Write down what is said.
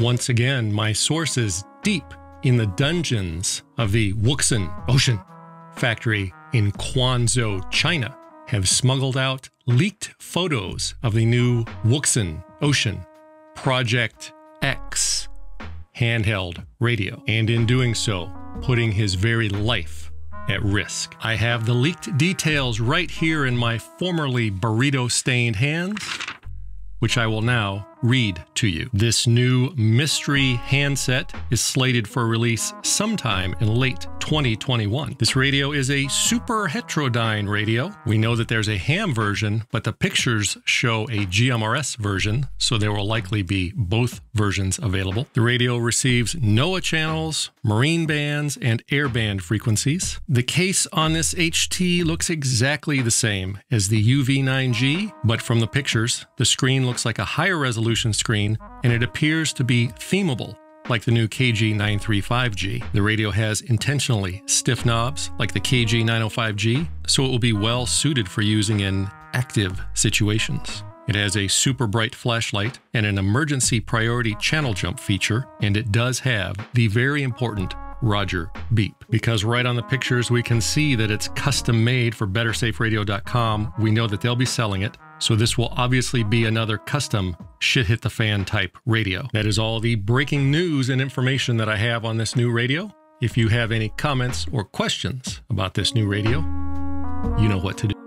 Once again, my sources deep in the dungeons of the Wuxin Ocean factory in Quanzhou, China, have smuggled out leaked photos of the new Wuxin Ocean Project X handheld radio, and in doing so, putting his very life at risk. I have the leaked details right here in my formerly burrito stained hands, which I will now read to you. This new mystery handset is slated for release sometime in late 2021. This radio is a super heterodyne radio. We know that there's a ham version, but the pictures show a GMRS version, so there will likely be both versions available. The radio receives NOAA channels, marine bands, and airband frequencies. The case on this HT looks exactly the same as the UV9G, but from the pictures, the screen looks like a higher resolution resolution screen, and it appears to be themable like the new KG935G. The radio has intentionally stiff knobs like the KG905G, so it will be well suited for using in active situations. It has a super bright flashlight and an emergency priority channel jump feature, and it does have the very important Roger beep. Because right on the pictures, we can see that it's custom made for BetterSafeRadio.com. We know that they'll be selling it. So this will obviously be another custom shit hit the fan type radio. That is all the breaking news and information that I have on this new radio. If you have any comments or questions about this new radio, you know what to do.